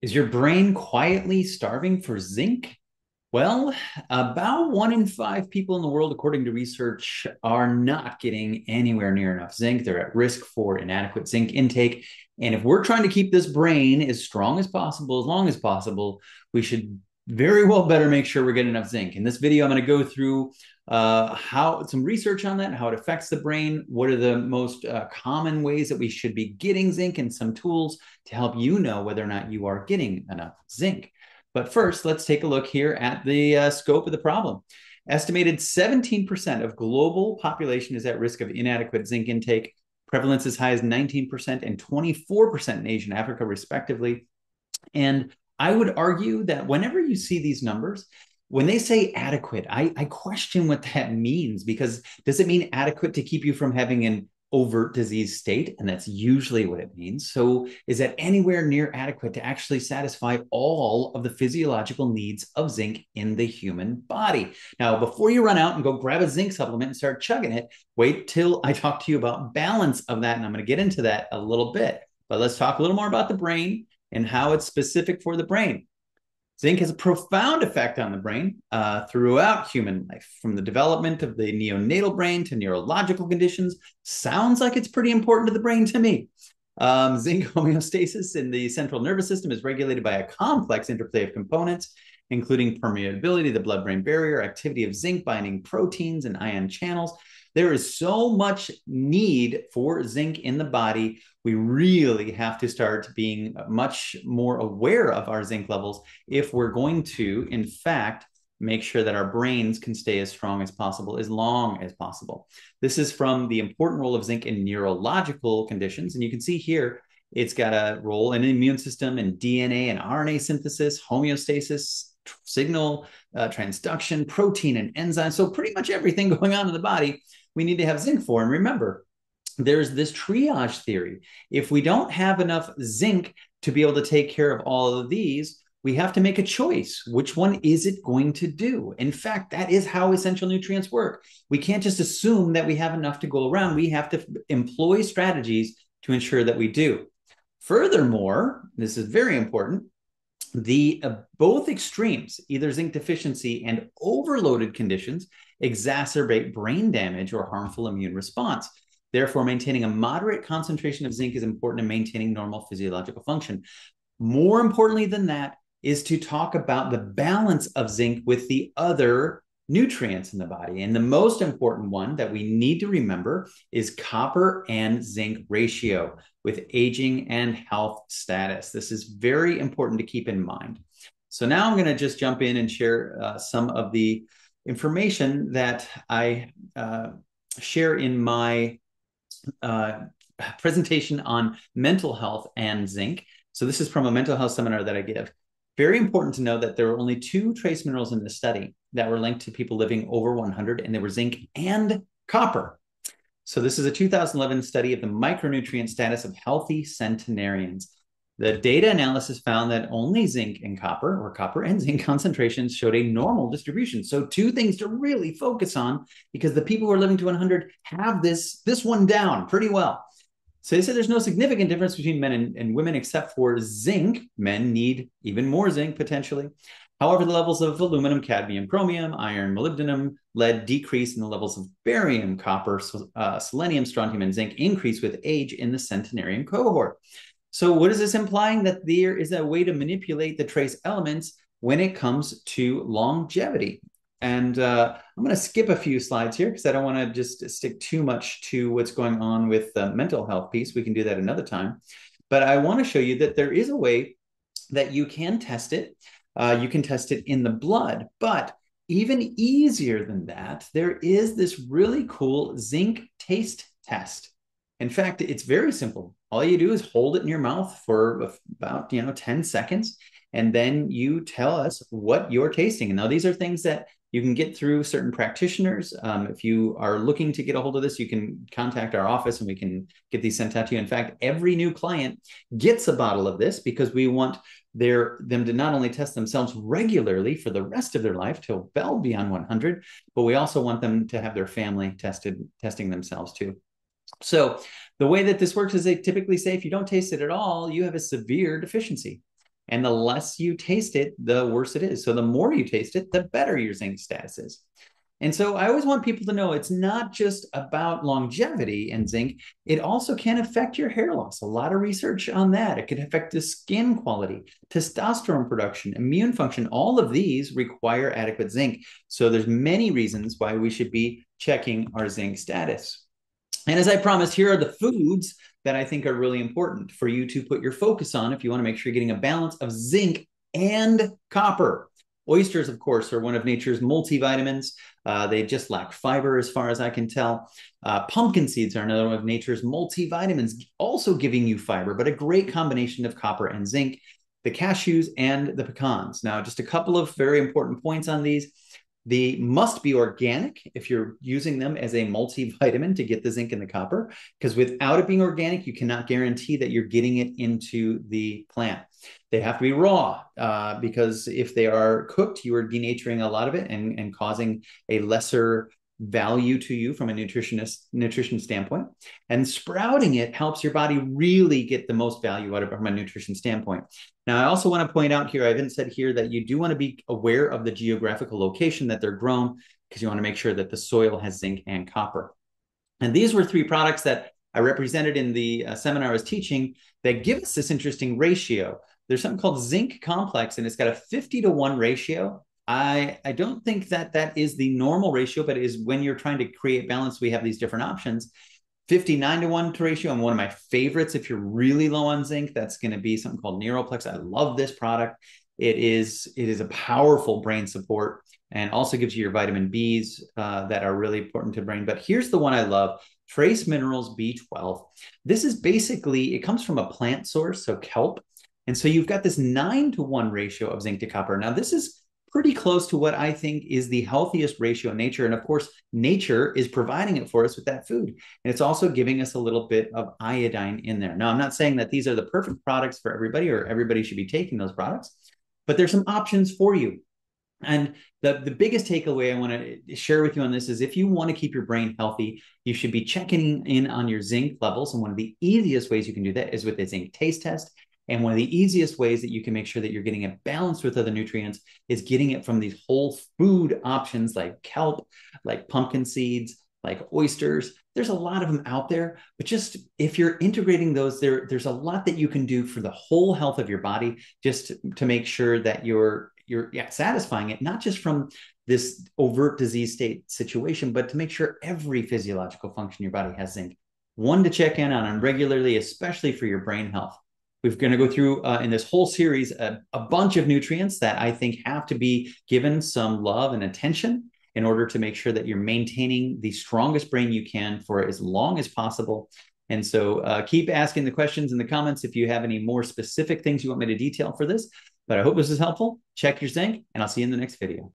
Is your brain quietly starving for zinc? Well, about one in five people in the world, according to research, are not getting anywhere near enough zinc. They're at risk for inadequate zinc intake. And if we're trying to keep this brain as strong as possible, as long as possible, we should very well better make sure we're getting enough zinc. In this video, I'm going to go through uh, how some research on that, how it affects the brain, what are the most uh, common ways that we should be getting zinc, and some tools to help you know whether or not you are getting enough zinc. But first, let's take a look here at the uh, scope of the problem. Estimated 17% of global population is at risk of inadequate zinc intake. Prevalence as high as 19% and 24% in Asia and Africa, respectively. And I would argue that whenever you see these numbers, when they say adequate, I, I question what that means because does it mean adequate to keep you from having an overt disease state? And that's usually what it means. So, is that anywhere near adequate to actually satisfy all of the physiological needs of zinc in the human body? Now, before you run out and go grab a zinc supplement and start chugging it, wait till I talk to you about balance of that. And I'm going to get into that a little bit. But let's talk a little more about the brain and how it's specific for the brain. Zinc has a profound effect on the brain uh, throughout human life, from the development of the neonatal brain to neurological conditions. Sounds like it's pretty important to the brain to me. Um, zinc homeostasis in the central nervous system is regulated by a complex interplay of components, including permeability, the blood brain barrier, activity of zinc binding proteins and ion channels. There is so much need for zinc in the body. We really have to start being much more aware of our zinc levels if we're going to, in fact, make sure that our brains can stay as strong as possible, as long as possible. This is from the important role of zinc in neurological conditions. And you can see here, it's got a role in the immune system and DNA and RNA synthesis, homeostasis, signal uh, transduction, protein and enzymes. So pretty much everything going on in the body we need to have zinc for. And remember, there's this triage theory. If we don't have enough zinc to be able to take care of all of these, we have to make a choice. Which one is it going to do? In fact, that is how essential nutrients work. We can't just assume that we have enough to go around. We have to employ strategies to ensure that we do. Furthermore, this is very important, the uh, both extremes, either zinc deficiency and overloaded conditions, exacerbate brain damage or harmful immune response. Therefore, maintaining a moderate concentration of zinc is important in maintaining normal physiological function. More importantly than that is to talk about the balance of zinc with the other nutrients in the body. And the most important one that we need to remember is copper and zinc ratio with aging and health status. This is very important to keep in mind. So now I'm going to just jump in and share uh, some of the information that I uh, share in my uh, presentation on mental health and zinc. So this is from a mental health seminar that I give. Very important to know that there were only two trace minerals in the study that were linked to people living over 100, and they were zinc and copper. So this is a 2011 study of the micronutrient status of healthy centenarians. The data analysis found that only zinc and copper, or copper and zinc concentrations, showed a normal distribution. So, two things to really focus on because the people who are living to 100 have this, this one down pretty well. So, they said there's no significant difference between men and, and women except for zinc. Men need even more zinc potentially. However, the levels of aluminum, cadmium, chromium, iron, molybdenum, lead decrease, and the levels of barium, copper, uh, selenium, strontium, and zinc increase with age in the centenarian cohort. So, what is this implying? That there is a way to manipulate the trace elements when it comes to longevity. And uh, I'm going to skip a few slides here because I don't want to just stick too much to what's going on with the mental health piece. We can do that another time. But I want to show you that there is a way that you can test it uh, you can test it in the blood. But even easier than that, there is this really cool zinc taste test. In fact, it's very simple. All you do is hold it in your mouth for about, you know, 10 seconds, and then you tell us what you're tasting. And now these are things that you can get through certain practitioners. Um, if you are looking to get a hold of this, you can contact our office and we can get these sent out to you. In fact, every new client gets a bottle of this because we want their them to not only test themselves regularly for the rest of their life till well beyond 100, but we also want them to have their family tested testing themselves too. So the way that this works is they typically say if you don't taste it at all, you have a severe deficiency. And the less you taste it, the worse it is. So the more you taste it, the better your zinc status is. And so I always want people to know it's not just about longevity and zinc, it also can affect your hair loss. A lot of research on that. It could affect the skin quality, testosterone production, immune function. All of these require adequate zinc. So there's many reasons why we should be checking our zinc status. And as I promised, here are the foods that I think are really important for you to put your focus on if you want to make sure you're getting a balance of zinc and copper. Oysters, of course, are one of nature's multivitamins. Uh, they just lack fiber, as far as I can tell. Uh, pumpkin seeds are another one of nature's multivitamins, also giving you fiber, but a great combination of copper and zinc. The cashews and the pecans. Now, just a couple of very important points on these. They must be organic if you're using them as a multivitamin to get the zinc and the copper, because without it being organic, you cannot guarantee that you're getting it into the plant. They have to be raw uh, because if they are cooked, you are denaturing a lot of it and, and causing a lesser value to you from a nutritionist nutrition standpoint. And sprouting it helps your body really get the most value out of it from a nutrition standpoint. Now i also want to point out here i haven't said here that you do want to be aware of the geographical location that they're grown because you want to make sure that the soil has zinc and copper. And these were three products that i represented in the uh, seminar i was teaching that give us this interesting ratio. There's something called zinc complex and it's got a 50 to 1 ratio I, I don't think that that is the normal ratio, but it is when you're trying to create balance, we have these different options. 59 to 1 to ratio, and one of my favorites if you're really low on zinc, that's going to be something called Neuroplex. I love this product. It is it is a powerful brain support and also gives you your vitamin Bs uh, that are really important to brain. But here's the one I love Trace Minerals B12. This is basically, it comes from a plant source, so kelp. And so you've got this nine to one ratio of zinc to copper. Now, this is pretty close to what I think is the healthiest ratio in nature. And of course, nature is providing it for us with that food. And it's also giving us a little bit of iodine in there. Now, I'm not saying that these are the perfect products for everybody or everybody should be taking those products, but there's some options for you. And the, the biggest takeaway I want to share with you on this is if you want to keep your brain healthy, you should be checking in on your zinc levels. And one of the easiest ways you can do that is with a zinc taste test. And one of the easiest ways that you can make sure that you're getting it balanced with other nutrients is getting it from these whole food options like kelp, like pumpkin seeds, like oysters. There's a lot of them out there, but just if you're integrating those, there, there's a lot that you can do for the whole health of your body, just to, to make sure that you're you're yeah, satisfying it, not just from this overt disease state situation, but to make sure every physiological function your body has zinc. One to check in on regularly, especially for your brain health. We're going to go through uh, in this whole series a, a bunch of nutrients that I think have to be given some love and attention in order to make sure that you're maintaining the strongest brain you can for as long as possible. And so uh, keep asking the questions in the comments if you have any more specific things you want me to detail for this. But I hope this is helpful. Check your zinc, and I'll see you in the next video.